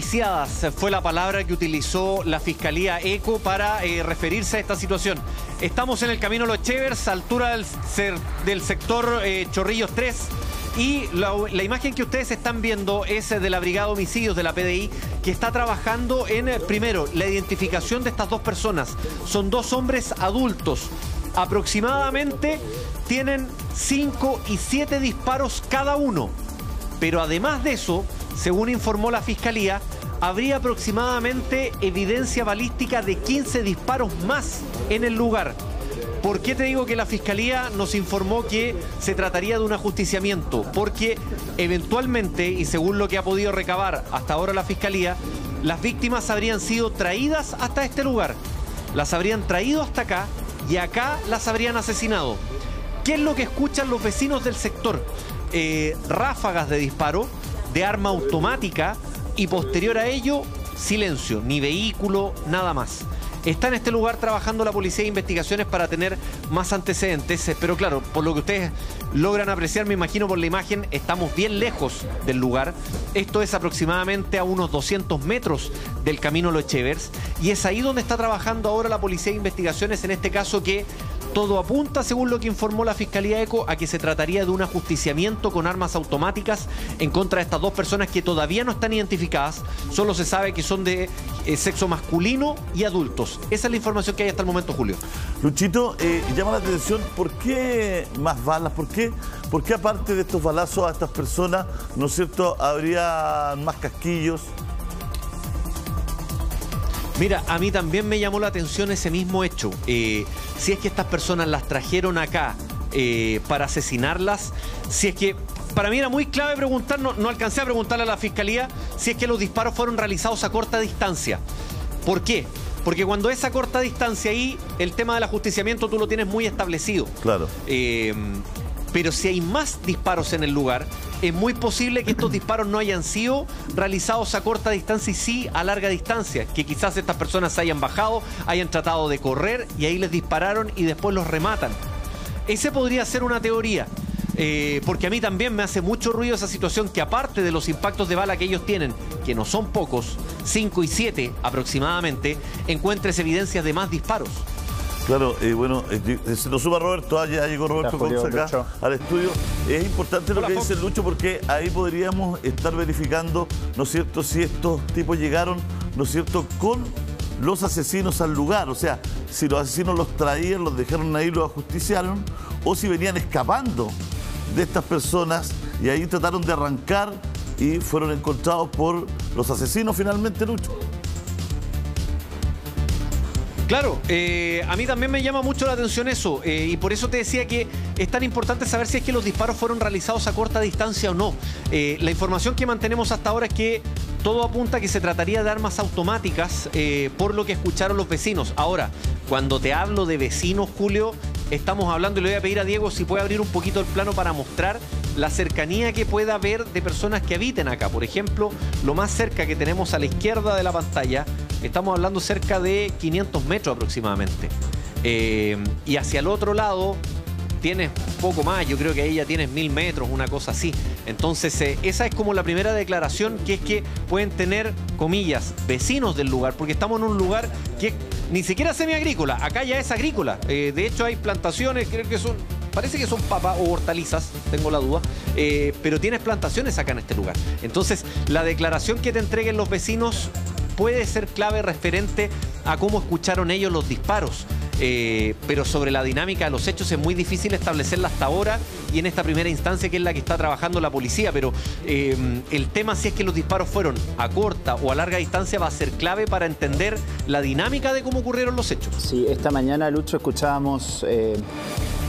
fue la palabra que utilizó la Fiscalía ECO para eh, referirse a esta situación. Estamos en el camino Los Chevers, altura del, sector eh, Chorrillos 3. Y la, imagen que ustedes están viendo es de la Brigada de Homicidios de la PDI, que está trabajando en, eh, primero, la identificación de estas dos personas. Son dos hombres adultos. Aproximadamente tienen 5 y 7 disparos cada uno. Pero además de eso, según informó la Fiscalía, habría aproximadamente evidencia balística de 15 disparos más en el lugar. ¿Por qué te digo que la Fiscalía nos informó que se trataría de un ajusticiamiento? Porque eventualmente, y según lo que ha podido recabar hasta ahora la Fiscalía, las víctimas habrían sido traídas hasta este lugar. Las habrían traído hasta acá y acá las habrían asesinado. ¿Qué es lo que escuchan los vecinos del sector? Eh, ráfagas de disparo de arma automática y posterior a ello, silencio, ni vehículo, nada más. Está en este lugar trabajando la Policía de Investigaciones para tener más antecedentes, eh, pero claro, por lo que ustedes logran apreciar, me imagino por la imagen, estamos bien lejos del lugar. Esto es aproximadamente a unos 200 metros del camino Los Chevers y es ahí donde está trabajando ahora la Policía de Investigaciones, en este caso que todo apunta, según lo que informó la Fiscalía ECO, a que se trataría de un ajusticiamiento con armas automáticas en contra de estas dos personas que todavía no están identificadas. Solo se sabe que son de eh, sexo masculino y adultos. Esa es la información que hay hasta el momento, Julio. Luchito, eh, llama la atención, ¿por qué más balas? ¿Por qué, ¿Por qué aparte de estos balazos a estas personas, ¿no es cierto?, habría más casquillos? Mira, a mí también me llamó la atención ese mismo hecho. Eh, si es que estas personas las trajeron acá eh, para asesinarlas, si es que para mí era muy clave preguntar, no, no, alcancé a preguntarle a la fiscalía si es que los disparos fueron realizados a corta distancia. ¿Por qué? Porque cuando es a corta distancia ahí, el tema del ajusticiamiento tú lo tienes muy establecido. Claro. Eh, pero si hay más disparos en el lugar, es muy posible que estos disparos no hayan sido realizados a corta distancia y sí a larga distancia, que quizás estas personas hayan bajado, hayan tratado de correr y ahí les dispararon y después los rematan. Ese podría ser una teoría. Eh, porque a mí también me hace mucho ruido esa situación que aparte de los impactos de bala que ellos tienen, que no son pocos, 5 y 7 aproximadamente, encuentres evidencias de más disparos. Claro, y bueno, eh, eh, se nos suma Roberto, ah, ya llegó Roberto Cox acá al estudio. Es importante lo que dice Lucho porque ahí podríamos estar verificando, ¿no es cierto?, si estos tipos llegaron, ¿no es cierto?, con los asesinos al lugar. O sea, si los asesinos los traían, los dejaron ahí, los ajusticiaron, o si venían escapando de estas personas y ahí trataron de arrancar y fueron encontrados por los asesinos finalmente, Lucho. Claro, eh, a mí también me llama mucho la atención eso eh, y por eso te decía que es tan importante saber si es que los disparos fueron realizados a corta distancia o no. Eh, la información que mantenemos hasta ahora es que todo apunta a que se trataría de armas automáticas por lo que escucharon los vecinos. Ahora, cuando te hablo de vecinos, Julio, estamos hablando y le voy a pedir a Diego si puede abrir un poquito el plano para mostrar la cercanía que pueda haber de personas que habiten acá. Por ejemplo, lo más cerca que tenemos a la izquierda de la pantalla Estamos hablando cerca de 500 metros aproximadamente. Eh, y hacia el otro lado tienes poco más, yo creo que ahí ya tienes mil metros, una cosa así. Entonces, eh, esa es como la primera declaración, que es que pueden tener, comillas, vecinos del lugar, porque estamos en un lugar que ni siquiera semiagrícola, acá ya es agrícola. Eh, de hecho, hay plantaciones, creo que son, parece que son papas o hortalizas, tengo la duda, pero tienes plantaciones acá en este lugar. Entonces, la declaración que te entreguen los vecinos puede ser clave referente a cómo escucharon ellos los disparos. Eh, pero sobre la dinámica de los hechos es muy difícil establecerla hasta ahora y en esta primera instancia que es la que está trabajando la policía, pero eh, el tema si es que los disparos fueron a corta o a larga distancia va a ser clave para entender la dinámica de cómo ocurrieron los hechos. Sí, esta mañana, Lucho, escuchábamos eh,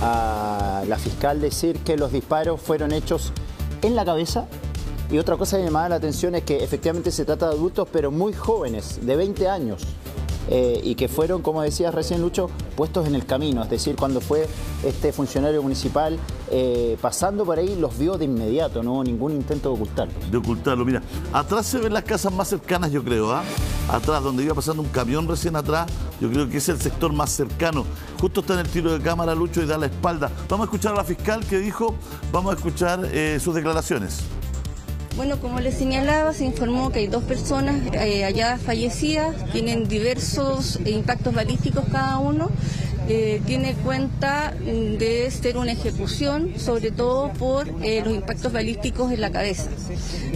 a la fiscal decir que los disparos fueron hechos en la cabeza y otra cosa que me llamaba la atención es que efectivamente se trata de adultos, pero muy jóvenes, de 20 años. Eh, y que fueron, como decías recién Lucho, puestos en el camino. Es decir, cuando fue este funcionario municipal eh, pasando por ahí, los vio de inmediato, no hubo ningún intento de ocultarlo. De ocultarlo, mira. Atrás se ven las casas más cercanas, yo creo, ¿ah? Atrás, donde iba pasando un camión recién atrás, yo creo que es el sector más cercano. Justo está en el tiro de cámara Lucho y da la espalda. Vamos a escuchar a la fiscal que dijo, vamos a escuchar eh, sus declaraciones. Bueno, como les señalaba, se informó que hay dos personas eh, allá fallecidas, tienen diversos impactos balísticos cada uno. Eh, tiene cuenta de ser una ejecución, sobre todo por eh, los impactos balísticos en la cabeza.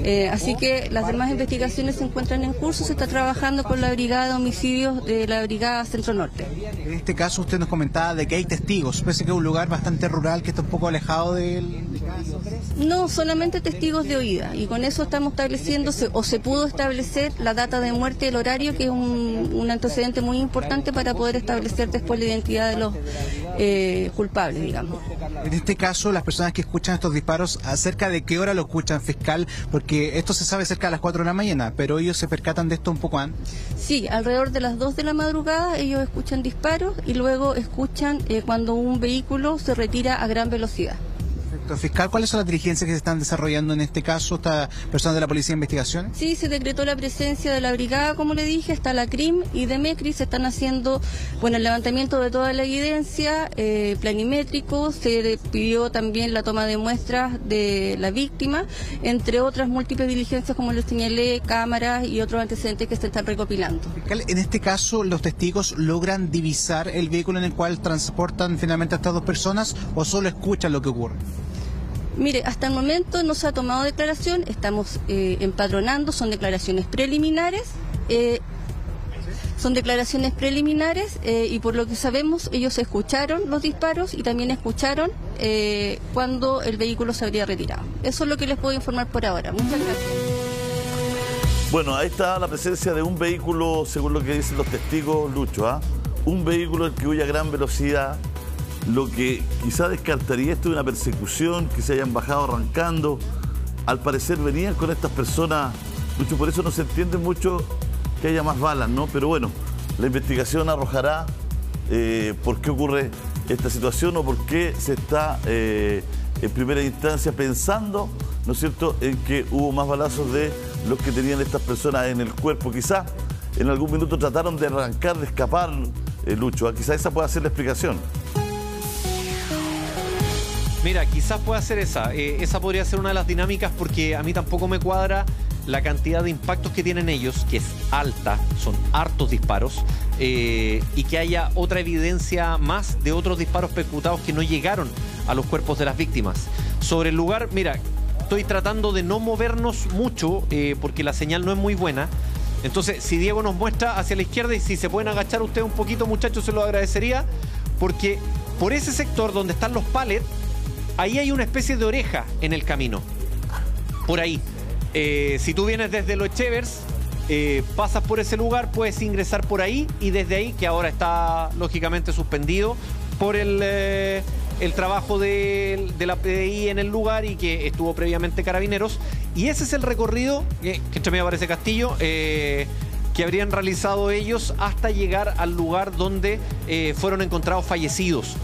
Eh, así que las demás investigaciones se encuentran en curso, se está trabajando con la Brigada de Homicidios de la Brigada Centro Norte. En este caso usted nos comentaba de que hay testigos, parece que es un lugar bastante rural que está un poco alejado del... No, solamente testigos de oída y con eso estamos estableciendo o se pudo establecer la data de muerte y el horario, que es un, un antecedente muy importante para poder establecer después la identidad de los eh, culpables, digamos. En este caso, las personas que escuchan estos disparos, ¿acerca de qué hora lo escuchan, fiscal? Porque esto se sabe cerca de las 4 de la mañana, pero ellos se percatan de esto un poco antes. Sí, alrededor de las 2 de la madrugada ellos escuchan disparos y luego escuchan eh, cuando un vehículo se retira a gran velocidad. Fiscal, ¿cuáles son las diligencias que se están desarrollando en este caso, esta persona de la Policía de Investigaciones? Sí, se decretó la presencia de la brigada, como le dije, está la CRIM y de MECRI, se están haciendo, bueno, el levantamiento de toda la evidencia, eh, planimétrico, se pidió también la toma de muestras de la víctima, entre otras múltiples diligencias, como les señalé, cámaras y otros antecedentes que se están recopilando. Fiscal, en este caso, ¿los testigos logran divisar el vehículo en el cual transportan finalmente a estas dos personas o solo escuchan lo que ocurre? Mire, hasta el momento no se ha tomado declaración, estamos eh, empadronando, son declaraciones preliminares. Eh, son declaraciones preliminares eh, y por lo que sabemos ellos escucharon los disparos y también escucharon cuando el vehículo se habría retirado. Eso es lo que les puedo informar por ahora. Muchas gracias. Bueno, ahí está la presencia de un vehículo, según lo que dicen los testigos, Lucho, ¿ah? un vehículo que huye a gran velocidad, lo que quizá descartaría esto de una persecución, que se hayan bajado arrancando. Al parecer venían con estas personas, mucho por eso no se entiende mucho que haya más balas, ¿no? Pero bueno, la investigación arrojará eh, por qué ocurre esta situación o por qué se está eh, en primera instancia pensando, ¿no es cierto?, en que hubo más balazos de los que tenían estas personas en el cuerpo. Quizá en algún minuto trataron de arrancar, de escapar, eh, Lucho. Quizá esa pueda ser la explicación. Mira, quizás pueda ser esa. Eh, esa podría ser una de las dinámicas porque a mí tampoco me cuadra la cantidad de impactos que tienen ellos, que es alta, son hartos disparos, eh, y que haya otra evidencia más de otros disparos percutados que no llegaron a los cuerpos de las víctimas. Sobre el lugar, mira, estoy tratando de no movernos mucho eh, porque la señal no es muy buena. Entonces, si Diego nos muestra hacia la izquierda y si se pueden agachar ustedes un poquito, muchachos, se lo agradecería, porque por ese sector donde están los palets, ahí hay una especie de oreja en el camino. Por ahí. Eh, si tú vienes desde los Chevers, eh, pasas por ese lugar, puedes ingresar por ahí y desde ahí, que ahora está lógicamente suspendido por el, eh, trabajo de, la PDI en el lugar y que estuvo previamente Carabineros. Y ese es el recorrido, que esto me aparece Castillo, que habrían realizado ellos hasta llegar al lugar donde fueron encontrados fallecidos.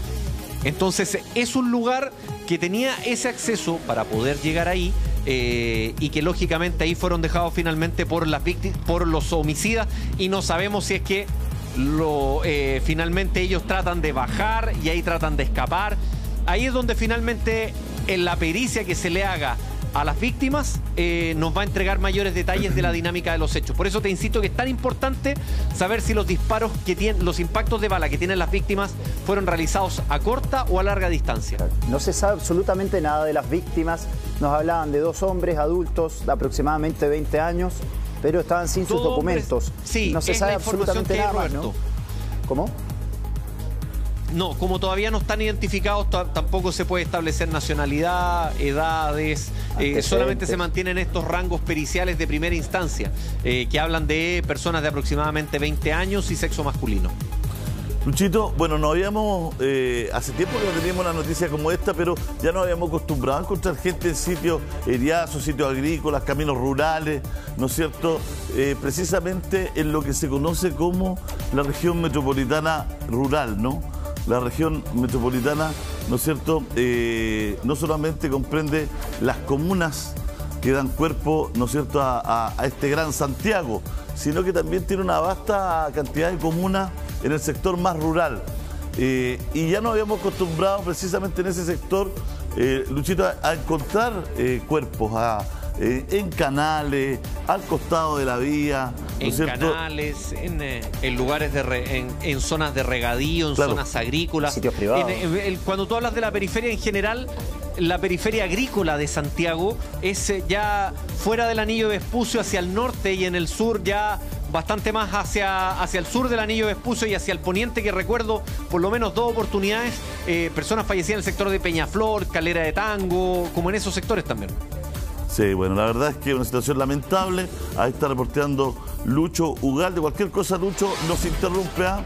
Entonces es un lugar que tenía ese acceso para poder llegar ahí eh, y que lógicamente ahí fueron dejados finalmente por las víctimas, por los homicidas y no sabemos si es que eh, finalmente ellos tratan de bajar y ahí tratan de escapar. Ahí es donde finalmente en la pericia que se le haga a las víctimas, eh, nos va a entregar mayores detalles de la dinámica de los hechos. Por eso te insisto que es tan importante saber si los disparos que tienen, los impactos de bala que tienen las víctimas fueron realizados a corta o a larga distancia. No se sabe absolutamente nada de las víctimas. Nos hablaban de dos hombres adultos de aproximadamente 20 años, pero estaban sin sus documentos. sí, no se sabe absolutamente nada más, ¿no? ¿Cómo? No, como todavía no están identificados, tampoco se puede establecer nacionalidad, edades, eh, solamente se mantienen estos rangos periciales de primera instancia, eh, que hablan de personas de aproximadamente 20 años y sexo masculino. Luchito, bueno, no habíamos, eh, hace tiempo que no teníamos una noticia como esta, pero ya nos habíamos acostumbrado a encontrar gente en sitios eriazos, sitios agrícolas, caminos rurales, ¿no es cierto? precisamente en lo que se conoce como la región metropolitana rural, ¿no? La región metropolitana, ¿no es cierto?, eh, no solamente comprende las comunas que dan cuerpo, ¿no es cierto?, a, este gran Santiago, sino que también tiene una vasta cantidad de comunas en el sector más rural. Eh, y ya nos habíamos acostumbrado precisamente en ese sector, eh, Luchito, a, encontrar cuerpos, en canales, al costado de la vía. En canales, eh, en, lugares de en, zonas de regadío, en zonas agrícolas. Sitios privados. cuando tú hablas de la periferia en general, la periferia agrícola de Santiago es eh, ya fuera del anillo de Vespucio hacia el norte y en el sur ya bastante más hacia, hacia el sur del anillo de Vespucio y hacia el poniente, que recuerdo por lo menos dos oportunidades, personas fallecidas en el sector de Peñaflor, Calera de Tango, como en esos sectores también. Sí, bueno, la verdad es que una situación lamentable. Ahí está reporteando Lucho Ugalde. Cualquier cosa, Lucho, nos interrumpe. ¿ah?